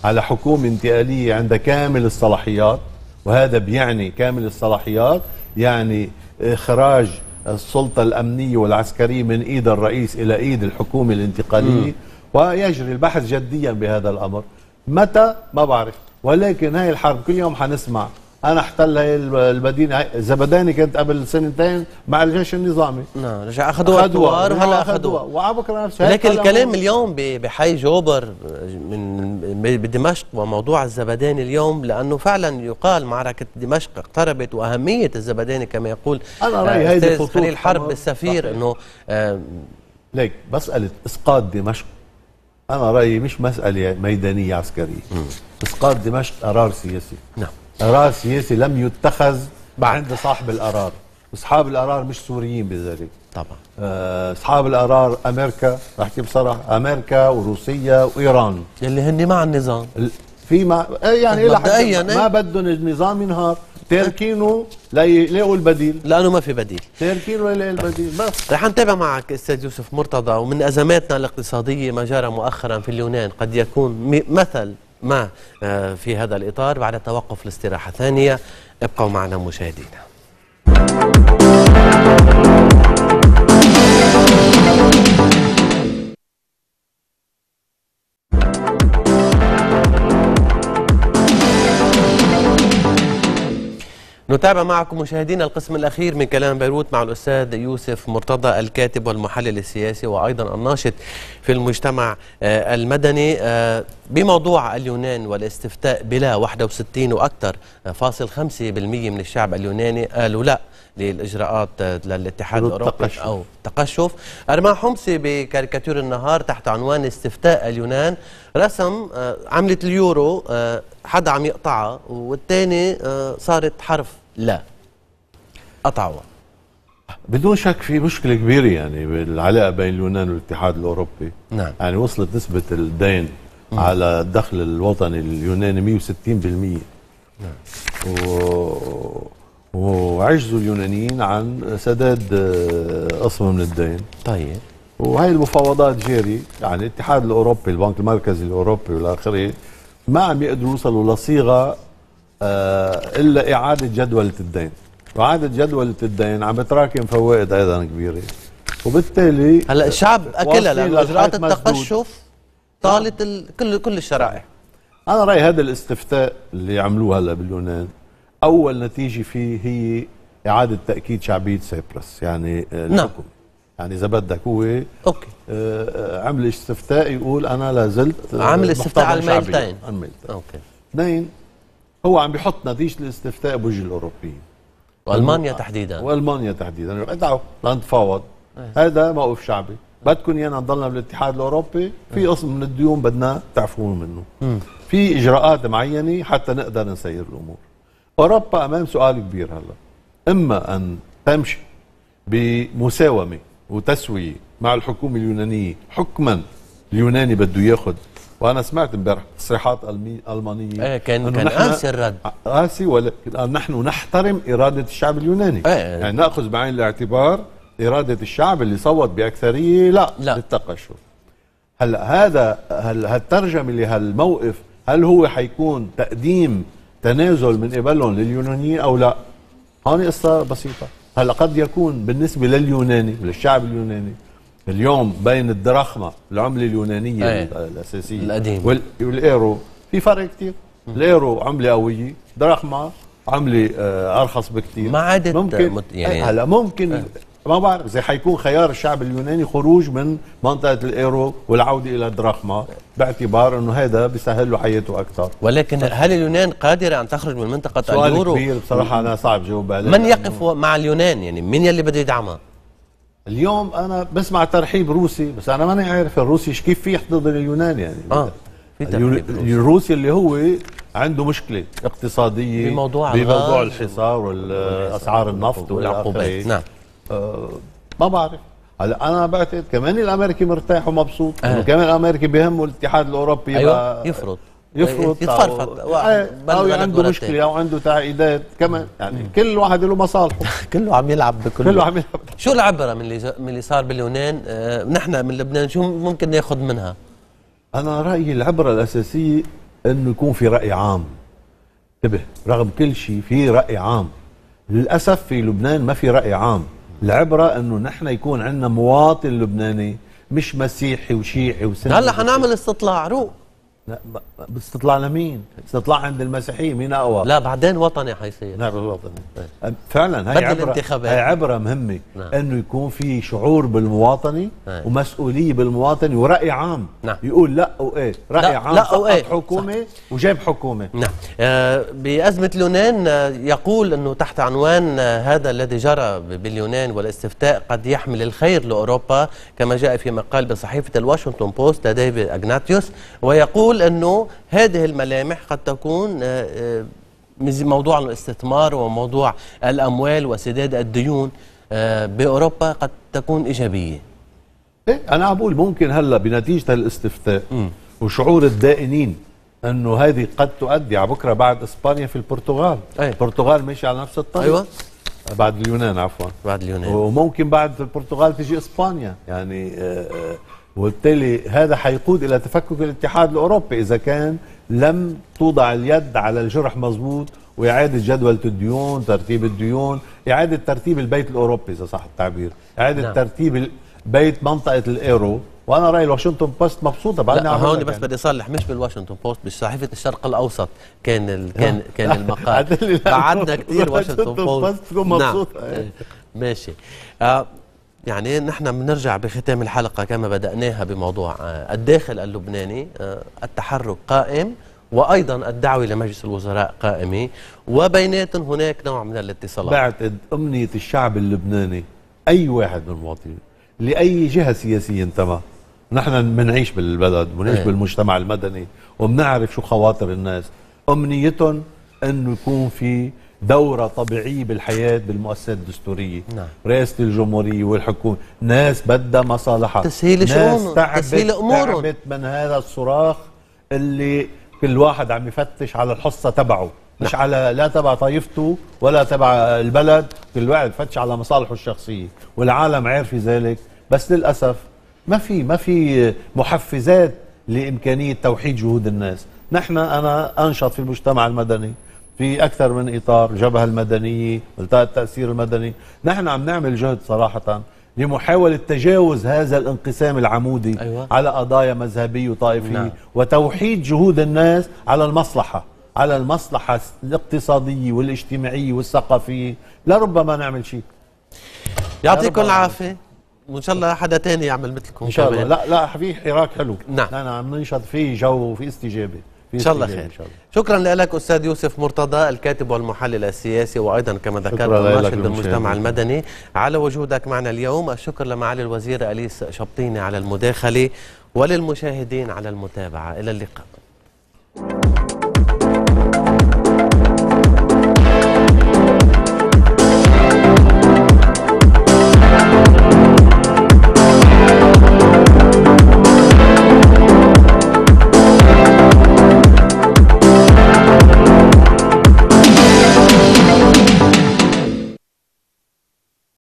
على حكومة انتقالية عندها كامل الصلاحيات وهذا بيعني كامل الصلاحيات يعني إخراج السلطة الأمنية والعسكرية من إيد الرئيس إلى إيد الحكومة الانتقالية. ويجري البحث جديا بهذا الأمر. متى؟ ما بعرف. ولكن هاي الحرب كل يوم حنسمع أنا احتل هاي المدينة. هاي زبداني كانت قبل سنتين مع الجيش النظامي. نعم رجع أخذوها الثوار وهلا أخذوها. وعلى بكره نفسه هيك لكن الكلام اليوم بحي جوبر من بدمشق وموضوع الزبداني اليوم لأنه فعلا يقال معركة دمشق اقتربت وأهمية الزبداني كما يقول أنا رأيي آه، هيدي خليل حرب. السفير. إنه آه، ليك مسألة إسقاط دمشق. أنا رأيي مش مسألة ميدانية عسكرية. إسقاط دمشق قرار سياسي. نعم. قرار سياسي لم يتخذ بعد. عند صاحب القرار. أصحاب القرار مش سوريين بذلك. طبعا. آه، أصحاب القرار أمريكا بحكي بصراحة أمريكا وروسيا وإيران. يلي هن مع النظام. ال- في ما إيه يعني مبدئياً، ما- إيه. ما بدهم النظام ينهار. تاركينه ليلاقوا البديل. لأنه ما في بديل. تاركينه ليلاقوا البديل بس. رح نتابع معك أستاذ يوسف مرتضى ومن أزماتنا الاقتصادية ما جرى مؤخرا في اليونان قد يكون مثل ما آه، في هذا الإطار. بعد توقف لاستراحة ثانية ابقوا معنا مشاهدينا. نتابع معكم مشاهدينا القسم الأخير من كلام بيروت مع الأستاذ يوسف مرتضى الكاتب والمحلل السياسي وأيضا الناشط في المجتمع آه، المدني آه، بموضوع اليونان والاستفتاء بلا 61 وأكثر آه، فاصل 5% من الشعب اليوناني قالوا لا للإجراءات للاتحاد الأوروبي. أو تقشف. أرماح حمصي بكاريكاتير النهار تحت عنوان استفتاء اليونان. رسم عملة اليورو حدا عم يقطعها والتاني آه، صارت حرف. لا. قطعوها بدون شك في مشكلة كبيرة يعني بالعلاقة بين اليونان والاتحاد الأوروبي. نعم. يعني وصلت نسبة الدين على الدخل الوطني اليوناني 160% نعم. و... وعجزوا اليونانيين عن سداد آه، قسم من الدين. طيب. وهي المفاوضات جاري يعني الاتحاد الأوروبي البنك المركزي الأوروبي والى اخره ما عم يقدروا يوصلوا لصيغة آه، إلا إعادة جدوله الدين وعادة جدولة الدين عم بتراكم فوائد أيضا كبيرة وبالتالي هلا الشعب أكلها واصلين لأنه إجراءات. التقشف طالت ال... كل كل الشرائح أنا رأيي هذا الاستفتاء اللي عملوه هلا باليونان أول نتيجة فيه هي إعادة تأكيد شعبية تسيبراس يعني آه، نعم. الحكم يعني إذا بدك هو آه، okay آه، عمل استفتاء يقول أنا لا زلت آه، عمل استفتاء على. الميلتين. على الميلتين okay اثنين هو عم بيحط نتيجة الاستفتاء بوجه الأوروبيين. وألمانيا تحديدا. وألمانيا تحديدا. ادعوا لنتفاوض هذا موقف شعبي. بدكم يانا نضلنا بالاتحاد الأوروبي. في قسم من الديون بدنا تعفون منه. في إجراءات معينة حتى نقدر نسير الأمور. أوروبا أمام سؤال كبير هلا. إما أن تمشي بمساومة وتسوية مع الحكومة اليونانية حكما اليوناني بده ياخذ وأنا سمعت امبارح تصريحات ألمانية. إيه كان كان نحن- قاسي الرد. قاسي ولكن نحن نحترم إرادة الشعب اليوناني. إيه. يعني نأخذ بعين الاعتبار إرادة الشعب اللي صوت بأكثرية لا, لا. للتقشف. هلا هذا هل هالترجمة لهالموقف هل هو حيكون تقديم تنازل من قبلهم لليونانيين أو لا؟ هون قصة بسيطة. هلا قد يكون بالنسبة لليوناني للشعب اليوناني اليوم بين الدراخمة العملة اليونانية أيه. الأساسية القديم. وال- والإيرو. في فرق كتير. الإيرو عملة قوية دراخما عملة آه، أرخص بكتير. ما عادت ممكن مت- يعني- هلا ممكن ما بعرف زي حيكون خيار الشعب اليوناني خروج من منطقة الإيرو والعودة إلى الدراخما باعتبار إنه هذا بيسهل له حياته أكثر. ولكن هل اليونان قادره أن تخرج من منطقة سؤال اليورو؟ كبير بصراحة أنا صعب جاوب عليه. من يقف مع اليونان؟ يعني مين يلي بده يدعمها؟ اليوم أنا بسمع ترحيب روسي بس أنا ماني عارف الروسي كيف في يحتضن اليونان يعني. آه في ترحيب روسي. الروسي اللي هو عنده مشكلة اقتصادية بموضوع بموضوع الحصار والأسعار النفط والعقوبات. نعم. آه ما بعرف. هلا أنا بعتقد كمان الأمريكي مرتاح ومبسوط آه. كمان الأمريكي بهمه الاتحاد الأوروبي أيوه يفرض. يفرض يتفرفط أو, أو بلد عنده مشكلة. أو عنده تعقيدات. كمان يعني كل واحد له مصالحه. (laughs) كله عم يلعب بكل كله عم يلعب شو العبرة من اللي من اللي صار باليونان؟ آه نحن من لبنان شو ممكن ناخذ منها؟ أنا رأيي العبرة الأساسية إنه يكون في رأي عام. انتبه رغم كل شيء في رأي عام. للأسف في لبنان ما في رأي عام. العبرة إنه نحن يكون عندنا مواطن لبناني مش مسيحي وشيعي وسني. هلأ حنعمل استطلاع روق. لا باستطلاع لمين؟ استطلاع عند المسيحيين مين أقوى؟ لا بعدين وطني حيصير نعم الوطني فعلا هي عبره الانتخابات. هي عبره مهمة نعم. إنه يكون في شعور بالمواطني أي. ومسؤولية بالمواطني ورأي عام نعم. يقول لا وايه رأي لا- عام لا وإيه. حكومة وجاب حكومة نعم آه، بأزمة اليونان آه، يقول أنه تحت عنوان آه، هذا الذي جرى باليونان والاستفتاء قد يحمل الخير لأوروبا كما جاء في مقال بصحيفة الواشنطن بوست لديفيد أغناتيوس ويقول أنه هذه الملامح قد تكون آه، آه، موضوع الاستثمار وموضوع الأموال وسداد الديون آه، بأوروبا قد تكون إيجابية. إيه أنا عم بقول ممكن هلا بنتيجة الاستفتاء وشعور الدائنين أنه هذه قد تؤدي على بكرة بعد إسبانيا في البرتغال. البرتغال ماشي على نفس الطريق. أيوة. بعد اليونان عفوا. بعد اليونان. وممكن بعد البرتغال تجي إسبانيا. يعني آه، آه، وبالتالي هذا حيقود إلى تفكك الاتحاد الأوروبي إذا كان لم توضع اليد على الجرح مظبوط وإعادة جدوله الديون ترتيب الديون إعادة ترتيب البيت الأوروبي إذا صح التعبير إعادة نعم. ترتيب بيت منطقة اليورو وأنا رايي الواشنطن بوست مبسوطة بعدني لا هون بس يعني. بدي أصلح مش بالواشنطن بوست بصحيفة الشرق الأوسط كان ال... (laughs) كان كان المقال بعدنا كثير (laughs) واشنطن بوست بوست تكون مبسوطة. نعم. ماشي آه يعني نحن بنرجع بختام الحلقة كما بدأناها بموضوع آه الداخل اللبناني آه التحرك قائم وأيضا الدعوة لمجلس الوزراء قائمة وبيناتهم هناك نوع من الاتصالات بعتقد أمنية الشعب اللبناني أي واحد من المواطنين لأي جهة سياسية انتمى نحن بنعيش بالبلد بنعيش إيه. بالمجتمع المدني وبنعرف شو خواطر الناس أمنيتهم أنه يكون في دورة طبيعية بالحياة بالمؤسسات الدستورية. نعم. رئاسة الجمهورية والحكومة. ناس بدها مصالحها. تسهيل تعبت تسهيل أمورهم. تعبت من هذا الصراخ اللي كل واحد عم يفتش على الحصة تبعه. مش نعم. على لا تبع طائفته ولا تبع البلد. كل واحد فتش على مصالحه الشخصية. والعالم عارف ذلك. بس للأسف ما في ما في محفزات لإمكانية توحيد جهود الناس. نحن أنا أنشط في المجتمع المدني. في أكثر من إطار جبهة المدنية ملتقى التأثير المدني نحن عم نعمل جهد صراحة لمحاولة تجاوز هذا الانقسام العمودي أيوة. على قضايا مذهبية وطائفية نعم. وتوحيد جهود الناس على المصلحة على المصلحة الاقتصادية والاجتماعية والثقافية لربما نعمل شيء يعطيكم ربما. العافية وإن شاء الله حدا تاني يعمل مثلكم إن شاء الله. لا لا في حراك حلو نعم. نحن عم ننشط في جو وفي استجابة في إن شاء الله خير إن شاء الله. شكرا لك أستاذ يوسف مرتضى الكاتب والمحلل السياسي وأيضا كما ذكرت للمشاهدين. المجتمع المدني. على وجودك معنا اليوم الشكر لمعالي الوزير أليس شبطيني على المداخلة وللمشاهدين على المتابعة. إلى اللقاء.